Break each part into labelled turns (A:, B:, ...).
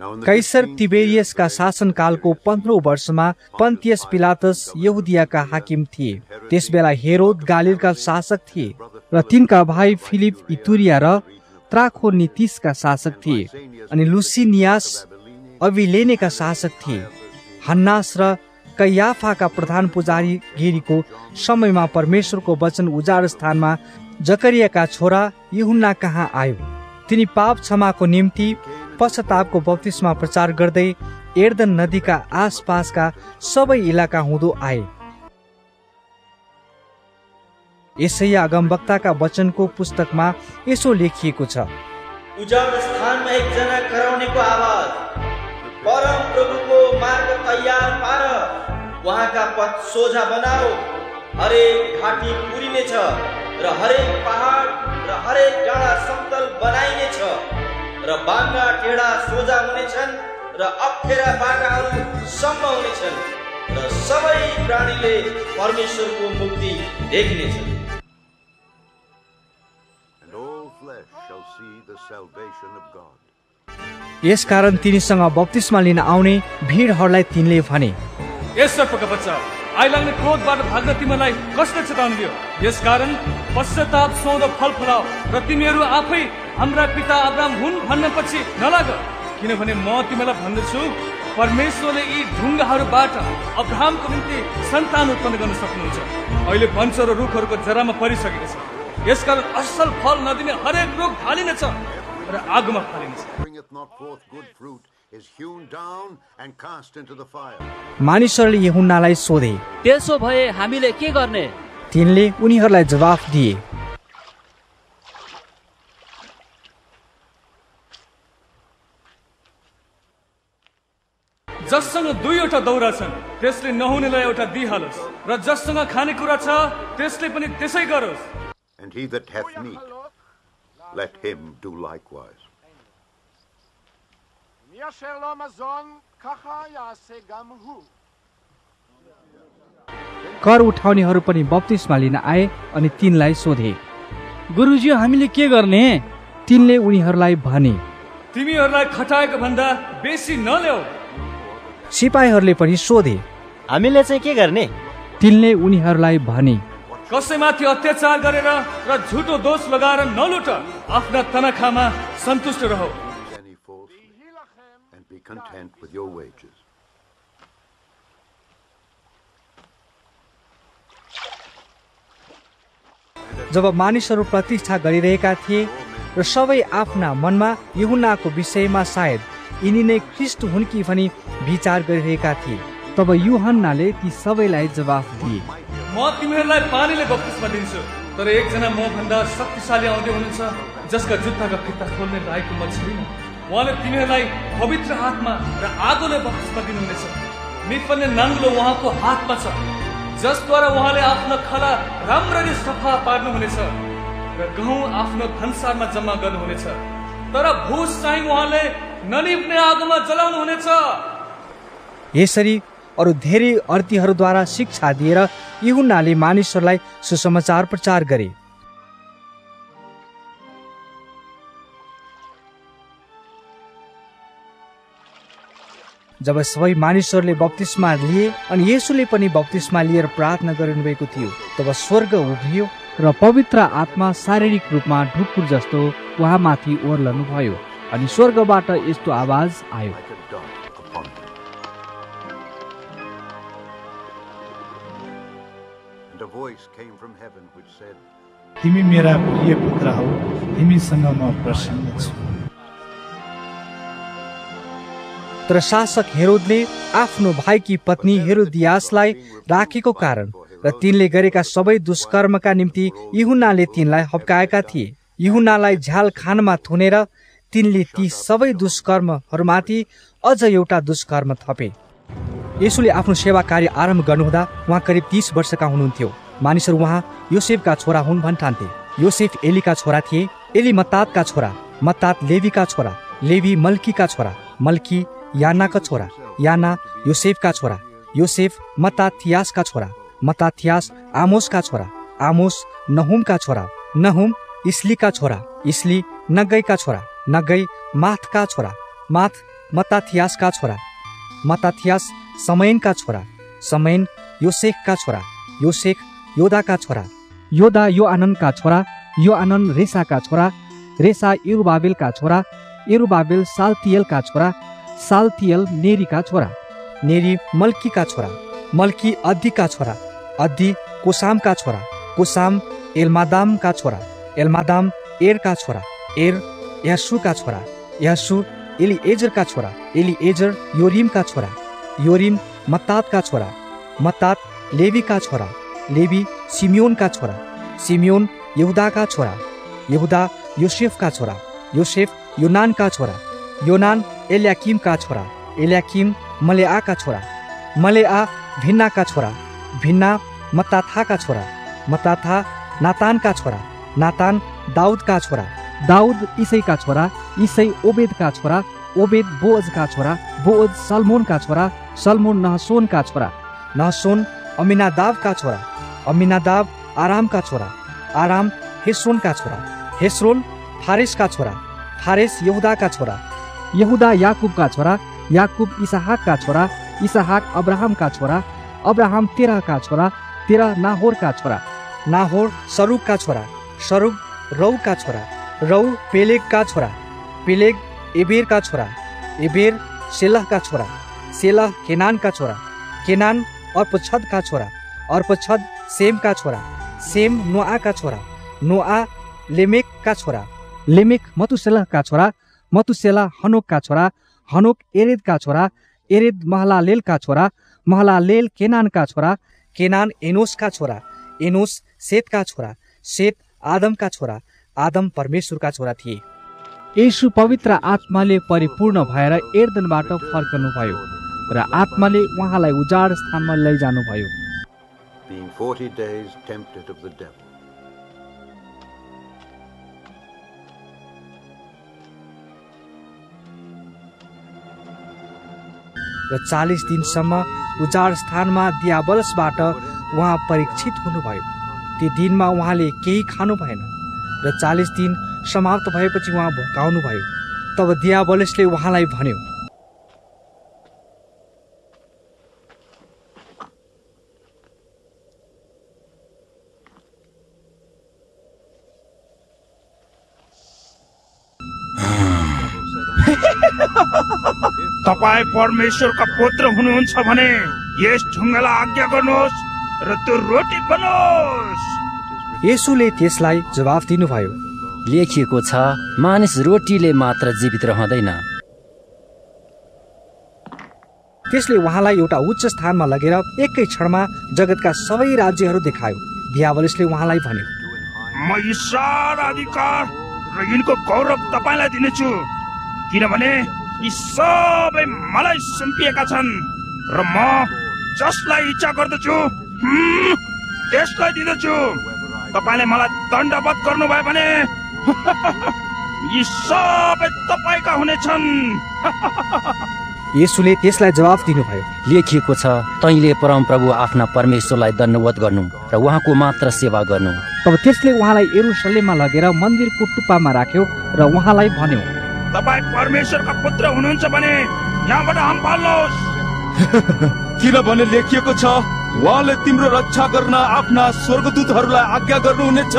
A: कैसर तिबेरियसका शासनकालको पन्ध्रौँ वर्षमा पन्तियस पिलातस यहुदियाका हाकिम थिए। त्यसबेला हेरोद गालिलका शासक थिए र तिनका भाइ फिलिप इतुरिया र त्राखो नितिसका शासक थिए अनि लुसिनियास अभिलेनेका शासक थिए। हन्नास र कैयाफाका प्रधान पुजारी गिरीको समयमा परमेश्वरको वचन उजाड स्थानमा जकरियाका छोरा युहुन्ना कहाँ आयो। तिनी पाप क्षमाको निम्ति पश्चातापको बत्तिसमा प्रचार गर्दै एर्दन नदीका आसपासका सबै इलाका हुँदो आए। यसैया अगमवक्ताका वचनको पुस्तकमा यसो लेखिएको छ।
B: उजाड स्थानमा एकजना कराउनेको आवाज परम प्रभुको मार्ग तयार पार उहाँका पथ सोझा बनाओ हरेक घाटी पुरिनेछ र हरेक पहाड र हरेक र बाङ्गा टेढा सोझा हुनेछन् र अप्ठ्यारा बाटाहरू सम्म हुनेछन् र सबै प्राणीले परमेश्वरको मुक्ति देख्नेछन्.
A: यसकारण तिनीसँग बत्तिसमा लिन आउने भिडहरूलाई तिनले भने
C: बच्चा आइलाग्ने क्रोधबाट भाग्न तिमीलाई कसले चेतावनी दियो। यसकारण पश्चाताप सौद फल फलाओ र तिमीहरू आफै हाम्रा पिता अब्राम हुन् भन्ने पछि नलाग। किनभने म तिमीलाई भन्दछु परमेश्वरले यी ढुङ्गाहरूबाट अब्राहमको निम्ति सन्तान उत्पन्न गर्न सक्नुहुन्छ। अहिले वंश र रुखहरूको जरामा परिसकेको छ। यसकारण असल फल नदिने हरेक रुख फालिनेछ र आगोमा फालिनेछ।
D: Bringeth not forth good fruit is hewn down and cast into the fire.
A: मानिसहरूले यहुन्नालाई सोधे
E: त्यसो भए हामीले के गर्ने
A: तिनले उनीहरूलाई जवाफ दिए
C: जससँग दुईवटा दौरा छन् त्यसले नहुनेलाई एउटा दिइहालोस् र जससँग खानेकुरा छ त्यसले पनि त्यसै गरोस्
D: And he that hath meat, let him do likewise.
F: מי אשר לו מזון, ככה יעשה גם הוא.
A: कर उठाउनेहरू पनि बत्तिसमा लिन आए अनि तिनलाई सोधे
E: गुरुजी हामीले के गर्ने
A: तिनले उनीहरूलाई भने
C: तिमीहरूलाई खटाएको भन्दा बेसी नल्याऊ
A: सिपाहीहरूले पनि सोधे
G: हामीले चाहिँ के गर्ने
A: तिनले उनीहरूलाई भने
C: कसैमाथि अत्याचार गरेर र झुटो दोष लगाएर नलुट आफ्ना तनखामा सन्तुष्ट रह
D: Content with your wages.
A: जब मानिसहरू प्रतीक्षा गरिरहेका थिए र सबै आफ्ना मनमा युहुन्नाको विषयमा सायद यिनी नै ख्रिस्ट हुन् कि भनी विचार गरिरहेका थिए तब युहन्नाले ती सबैलाई जवाफ दिए
C: म तिमीहरूलाई पानीले बत्तिसमा दिन्छु तर एकजना म भन्दा शक्तिशाली आउँदै हुनुहुन्छ जसका जुत्ताका फित्ता खोल्ने लायकको म छैन उहाँले तिमीहरूलाई पवित्र हातमा र आगोले बत्तिसमा दिनुहुनेछ। निफन्ने नाङ्लो उहाँको हातमा छ जसद्वारा उहाँले आफ्नो खला राम्ररी सफा पार्नुहुनेछ र गहुँ आफ्नो भन्सारमा जम्मा गर्नुहुनेछ। तर भुस चाहिँ उहाँले नलिप्ने आगोमा जलाउनु हुनेछ
A: यसरी अरू धेरै अर्थीहरूद्वारा शिक्षा दिएर युहुन्नाले मानिसहरूलाई सुसमाचार प्रचार गरे। जब सबै मानिसहरूले बत्तिसमा लिए अनि यसुले पनि बत्तिसमा लिएर प्रार्थना गरिनुभएको थियो तब स्वर्ग उभियो र पवित्र आत्मा शारीरिक रूपमा ढुकुर जस्तो उहाँमाथि ओर्लनु भयो अनि स्वर्गबाट यस्तो आवाज आयो।
H: तिमी मेरा प्रिय पुत्र हौ तिमीसँग म प्रसन्न छु
A: तर शासक हेरोदले आफ्नो भाइकी पत्नी हेरोदियासलाई राखेको कारण र तिनले गरेका सबै दुष्कर्मका निम्ति युहुनाले तिनलाई हप्काएका थिए। युहुनालाई झ्याल खानमा थुनेर तिनले ती सबै दुष्कर्महरूमाथि अझ एउटा दुष्कर्म थपे। यसुले आफ्नो सेवा कार्य आरम्भ गर्नुहुँदा उहाँ करिब तिस वर्षका हुनुहुन्थ्यो। मानिसहरू उहाँ योसेफका छोरा हुन् भन्ठान्थे योसेफ एलीका छोरा थिए एली मत्तातका छोरा मत्तात लेवीका छोरा लेवी मल्कीका छोरा मल्की यानाका छोरा याना योसेफका छोरा योसेफ मताथियासका छोरा मताथियास आमोसका छोरा आमोस नहुमका छोरा नहुम इस्लीका छोरा इस्ली नगैका छोरा नगै माथका छोरा माथ मत्ताथियासका छोरा मत्ताथियास समयनका छोरा समयन योसेखका छोरा योसेख योदाका छोरा योदा यो आनन्दका छोरा यो आनन्द रेसाका छोरा रेसा इरुबाबेलका छोरा इरुबाबेल सालतियलका छोरा सालतियल नेरीका छोरा। नेरी मल्कीका छोरा। मल्की अद्दीका छोरा। अद्दी कोसामका छोरा। कोसाम एलमादामका छोरा। एलमादाम एरका छोरा। एर यासुका छोरा। यासु एलिएजरका छोरा। एलिएजर योरिमका छोरा। योरिम मत्तातका छोरा। मत्तात लेवीका छोरा। लेवी सिमियोनका छोरा। सिमियोन यहुदाका छोरा। यहुदा योसेफका छोरा। योसेफ योनानका छोरा। योनान एल्याकिमका छोरा एल्याकिम मलेआका छोरा मलेआ भिन्नाका छोरा भिन्ना मत्ताथाका छोरा मत्ताथा नातानका छोरा नातान दाउदका छोरा दाउद इसैका छोरा इसै ओबेदका छोरा ओबेद बोअजका छोरा बोअज सलमोनका छोरा सलमोन नहसोनका छोरा नहसोन अमिनादाबका छोरा अमिनादाब आरामका छोरा आराम हेस्रोनका छोरा हेस्रोन फारेसका छोरा फारेस यहुदाका छोरा यहुदा याकुबका छोरा, याकुब इसाहाकका छोरा, इसाहाक अब्राहमका छोरा, अब्राहम तेराका छोरा, तेरा नाहोरका छोरा। नाहोर सरुगका छोरा, सरुग रौका छोरा, रौ पेलेगका छोरा, पेलेग एबेरका छोरा, एबेर सेलहका छोरा, सेलह केनानका छोरा, केनान अर्पछदका छोरा, अर्पछद सेमका छोरा, सेम नोआका छोरा, नोआ लेमेकका छोरा, लेमेक मतुसेलहका छोरा मतुसेला हनोकका छोरा हनोक एरेदका छोरा एरेद महलालेलका छोरा महलालेल केनानका छोरा केनान एनोसका छोरा एनोस सेतका छोरा सेत आदमका छोरा आदम परमेश्वरका छोरा थिए। यसु पवित्र आत्माले परिपूर्ण भएर एर्दनबाट फर्कनुभयो र आत्माले उहाँलाई उजाड स्थानमा लैजानुभयो। र चालिस दिनसम्म उजाड स्थानमा दियाबलसबाट उहाँ परीक्षित हुनुभयो। त्यो दिनमा उहाँले केही खानु भएन र चालिस दिन समाप्त भएपछि उहाँ भोकाउनु भयो तब दियाबलसले उहाँलाई भन्यो
I: तपाईँ परमेश्वरका पुत्र हुनुहुन्छ भने यस ढुङ्गालाई आज्ञा गर्नुहोस् र त्यो रोटी बनोस्।
A: यसुले त्यसलाई जवाफ दिनुभयो।
J: लेखिएको छ मानिस रोटीले मात्र जीवित रहँदैन।
A: त्यसले उहाँलाई एउटा उच्च स्थानमा लगेर एकै क्षणमा जगतका सबै राज्यहरू देखायो। दियावलिसले उहाँलाई भन्यो
I: म यी सारा अधिकार र यिनको गौरव तपाईँलाई दिनेछु। किनभने यी सबै मलाई सुम्पिएका छन्। र म जसलाई इच्छा गर्दछु त्यसलाई दिँदछु। तपाईँले मलाई दण्डवत गर्नुभयो भने यी सबै तपाईँका हुनेछन्।
A: यसुले त्यसलाई जवाफ दिनुभयो।
J: लेखिएको छ तैँले परमप्रभु आफ्ना परमेश्वरलाई दण्डवत गर्नु र उहाँको मात्र सेवा गर्नु।
A: तब त्यसले उहाँलाई एरुसलेममा लगेर मन्दिरको टुप्पामा राख्यो र उहाँलाई भन्यो
I: तपाईँ परमेश्वरका पुत्र हुनुहुन्छ भने यहाँबाट हाम फाल्नुहोस्
K: किनभने लेखिएको छ उहाँले तिम्रो रक्षा गर्न आफ्ना स्वर्गदूतहरूलाई आज्ञा गर्नुहुनेछ।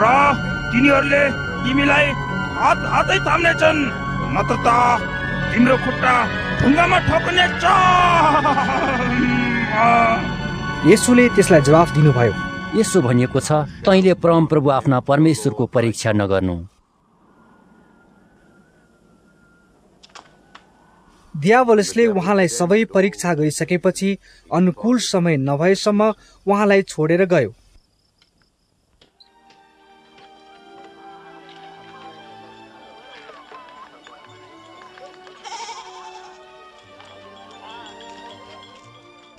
I: र तिनीहरूले तिमीलाई हात हातै थाम्नेछन्। नत्र त तिम्रो खुट्टा ढुङ्गामा ठोक्नेछ
A: यसुले त्यसलाई जवाफ दिनुभयो।
J: यसो भनिएको छ तैँले परमप्रभु आफ्ना परमेश्वरको परीक्षा नगर्नु।
A: दियावलसले उहाँलाई सबै परीक्षा गरिसकेपछि अनुकूल समय नभएसम्म उहाँलाई छोडेर गयो।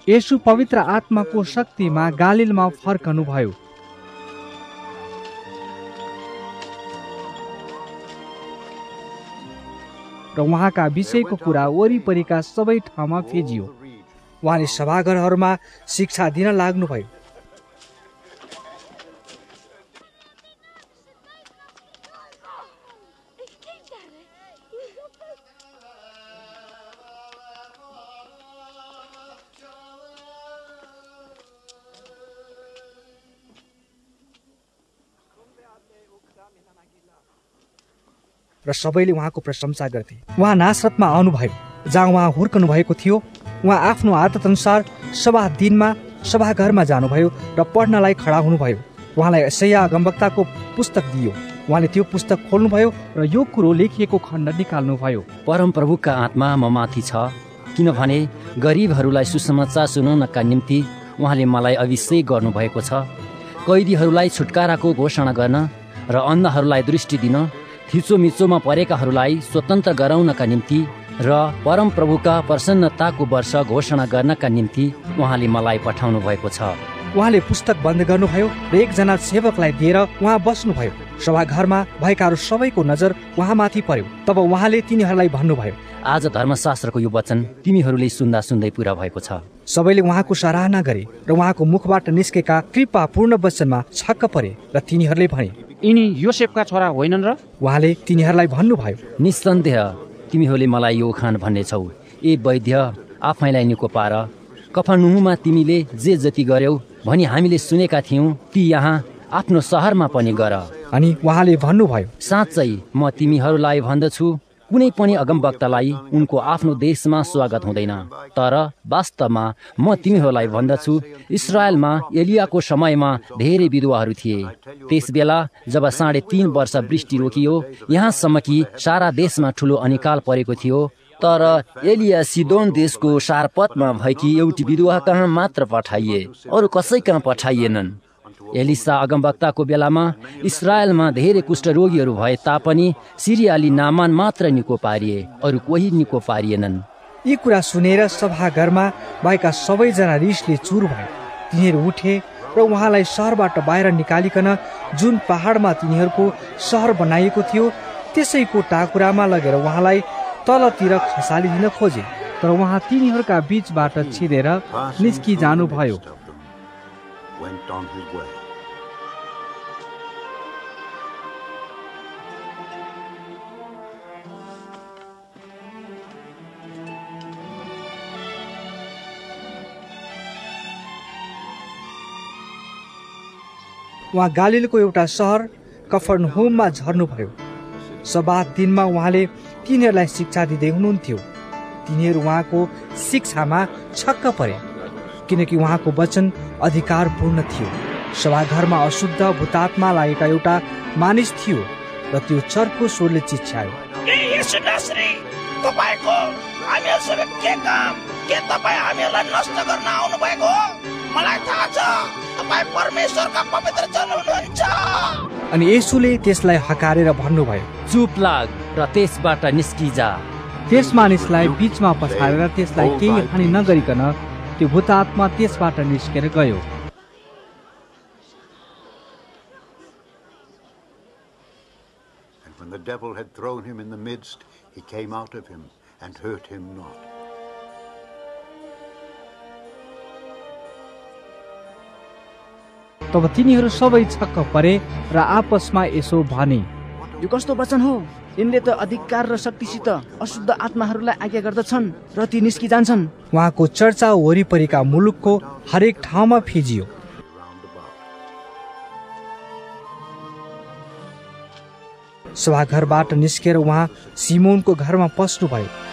A: यसु पवित्र आत्माको शक्तिमा गालिलमा फर्कनुभयो। र उहाँका विषयको कुरा वरिपरिका सबै ठाउँमा फिजियो। उहाँले सभाघरहरूमा शिक्षा दिन लाग्नुभयो। र सबैले उहाँको प्रशंसा गर्थे। उहाँ नासरतमा आउनुभयो। जहाँ उहाँ हुर्कनु भएको थियो उहाँ आफ्नो आदत अनुसार सभा दिनमा सभाघरमा जानुभयो र पढ्नलाई खडा हुनुभयो। उहाँलाई सैया अगमवक्ताको पुस्तक दियो। उहाँले त्यो पुस्तक खोल्नुभयो
E: र यो कुरो लेखिएको खण्ड निकाल्नुभयो।
J: परमप्रभुका आत्मा म माथि छ। किनभने गरिबहरूलाई सुसमाचार सुनाउनका निम्ति उहाँले मलाई अभिषेक गर्नुभएको छ। कैदीहरूलाई छुटकाराको घोषणा गर्न र अन्धहरूलाई दृष्टि दिन थिचोमिचोमा परेकाहरूलाई स्वतन्त्र गराउनका निम्ति र परमप्रभुका प्रसन्नताको वर्ष घोषणा गर्नका निम्ति उहाँले मलाई पठाउनु भएको छ।
A: उहाँले पुस्तक बन्द गर्नुभयो र एकजना सेवकलाई दिएर उहाँ बस्नुभयो। सभाघरमा भएकाहरू सबैको नजर उहाँमाथि पर्यो। तब उहाँले तिनीहरूलाई भन्नुभयो
J: आज धर्मशास्त्रको यो वचन तिमीहरूले सुन्दा सुन्दै पुरा भएको छ।
A: सबैले उहाँको सराहना गरे र उहाँको मुखबाट निस्केका कृपा पूर्ण वचनमा छक्क परे र तिनीहरूले भने
E: यिनी योसेफका छोरा होइनन् र?
A: उहाँले तिनीहरूलाई भन्नुभयो।
J: निसन्देह तिमीहरूले मलाई यो उखान भन्नेछौ। ए वैद्य आफैलाई निको पार। कफानुहुमा तिमीले जे जति गर्यौ भनी हामीले सुनेका थियौँ ती यहाँ आफ्नो सहरमा पनि गर।
A: अनि उहाँले भन्नुभयो
J: साँच्चै म तिमीहरूलाई भन्दछु कुनै पनि अगमवक्तालाई उनको आफ्नो देशमा स्वागत हुँदैन। तर वास्तवमा म तिमीहरूलाई भन्दछु इसरायलमा एलियाको समयमा धेरै विधवाहरू थिए। त्यस बेला जब साढे तिन वर्ष वृष्टि रोकियो यहाँसम्म कि सारा देशमा ठुलो अनिकाल परेको थियो। तर एलिया सिदोन देशको सारपथमा भएकी एउटी विधवा कहाँ मात्र पठाइए? अरू कसै कहाँ पठाइएनन्? एलिसा अगमवक्ताको बेलामा इसरायलमा धेरै कुष्ठरोगीहरू भए तापनि सिरियाली नामान मात्र निको पारिए अरू कोही निको पारिएनन्
A: यी कुरा सुनेर सभाघरमा भएका सबैजना रिसले चुर भए तिनीहरू उठे र उहाँलाई सहरबाट बाहिर निकालिकन जुन पहाडमा तिनीहरूको सहर बनाइएको थियो त्यसैको टाकुरामा लगेर उहाँलाई तलतिर खसालिदिन खोजे
E: तर उहाँ तिनीहरूका बीचबाट छिरेर निस्कि जानुभयो
D: went on his way.
A: उहाँ गालिलको एउटा सहर कफरनहुममा झर्नुभयो। सभा दिनमा उहाँले तिनीहरूलाई शिक्षा दिँदै हुनुहुन्थ्यो। तिनीहरू उहाँको शिक्षामा छक्क परे किनकि उहाँको वचन अधिकारपूर्ण थियो। सभाघरमा अशुद्ध भूतात्मा लागेका एउटा मानिस थियो र त्यो चर्को स्वरले चिच्यायो।
I: के तपाईँ तपाईँ परमेश्वरका पवित्र जन हुनुहुन्छ।
A: अनि यसुले त्यसलाई हकारेर भन्नुभयो
J: चुप लाग र त्यसबाट निस्किजा।
E: त्यस मानिसलाई बीचमा पछारेर त्यसलाई केही हानि नगरिकन त्यो भूतात्मा त्यसबाट निस्केर गयो।
D: And when the devil had thrown him in the midst, he came out of him and hurt him not.
E: तब तिनीहरू सबै छक्क परे र आपसमा यसो भने
L: यो कस्तो वचन हो? यिनले त अधिकार र शक्तिसित अशुद्ध आत्माहरूलाई आज्ञा गर्दछन् र ती निस्किजान्छन्।
A: उहाँको चर्चा वरिपरिका मुलुकको हरेक ठाउँमा फिजियो। सभाघरबाट निस्केर उहाँ सिमोनको घरमा पस्नुभयो।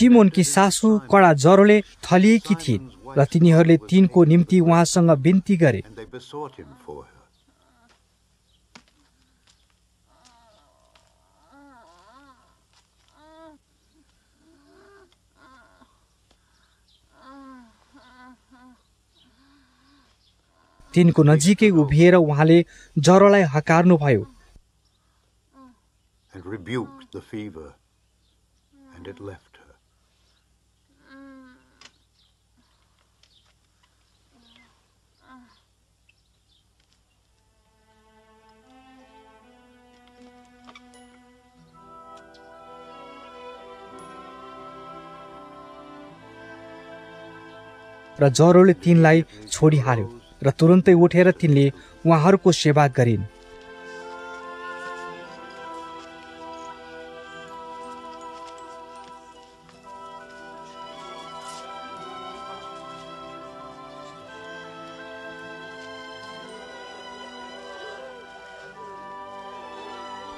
A: सिमोनकी सासु कडा ज्वरोले थलिएकी थिइन् र तिनीहरूले तिनको निम्ति उहाँसँग बिन्ती गरे. तिनको नजिकै उभिएर उहाँले ज्वरोलाई हकार्नुभयो
D: and rebuked the fever, and it left
A: र ज्वरोले तिनलाई छोडिहाल्यो र तुरन्तै उठेर तिनले उहाँहरूको सेवा गरिन्।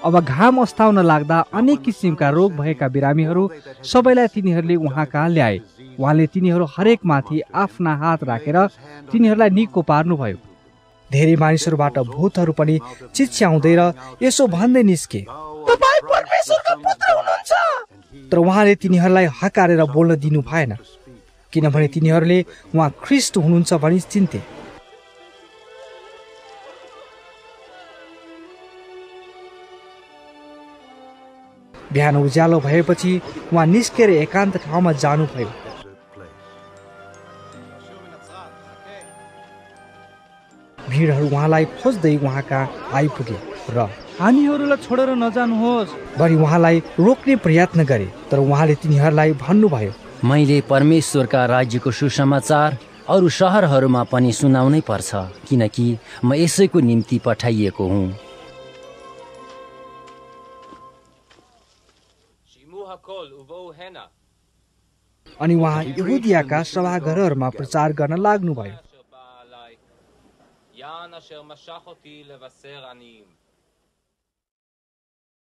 A: अब घाम अस्ताउन लाग्दा अनेक किसिमका रोग भएका बिरामीहरू सबैलाई तिनीहरूले उहाँ कहाँ ल्याए। उहाँले तिनीहरू हरेकमाथि आफ्ना हात राखेर तिनीहरूलाई निको पार्नुभयो। धेरै मानिसहरूबाट भूतहरू पनि चिच्याउँदै र यसो भन्दै निस्के। तर उहाँले तिनीहरूलाई हकारेर बोल्न दिनु भएन। किनभने तिनीहरूले उहाँ ख्रिस्ट हुनुहुन्छ भनी चिन्थे बिहान उज्यालो भएपछि उहाँ निस्केर एकान्त ठाउँमा जानुभयो। भिडहरू उहाँलाई खोज्दै उहाँका आइपुगे र
E: हामीहरूलाई छोडेर नजानुहोस्।
A: भरि उहाँलाई रोक्ने प्रयत्न गरे तर उहाँले तिनीहरूलाई भन्नुभयो
J: मैले परमेश्वरका राज्यको सुसमाचार अरू सहरहरूमा पनि सुनाउनै पर्छ किनकि म यसैको निम्ति पठाइएको हुँ।
A: अनि उहाँ यहुदियाका सभाघरहरूमा प्रचार गर्न लाग्नुभयो।
M: יען אשר משך אותי לבשר עניים.